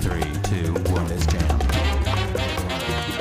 Three, two, one, is jam.